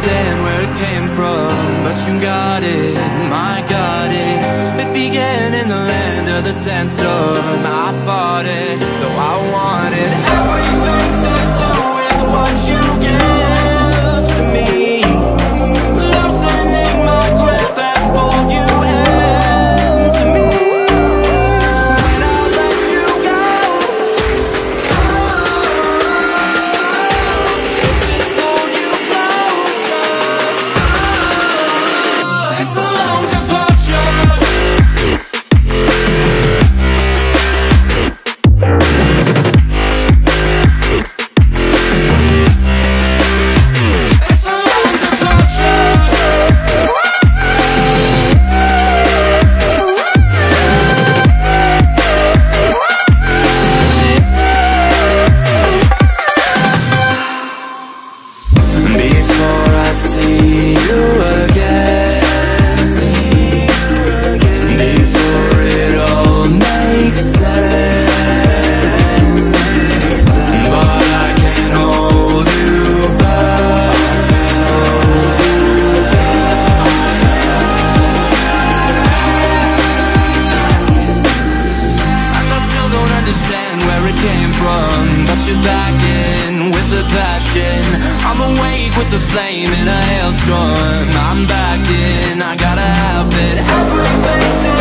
understand where it came from, but you got it, my God. from But you're back in with the passion. I'm awake with the flame in a hailstorm. I'm back in, I gotta have it. Everything